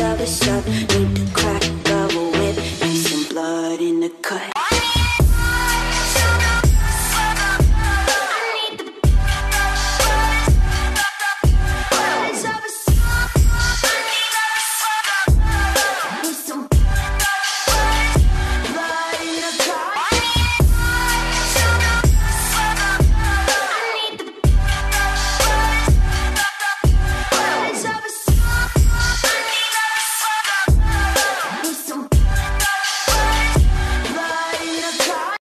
of a shot. Need to crack double a whip. Need some blood in the cut.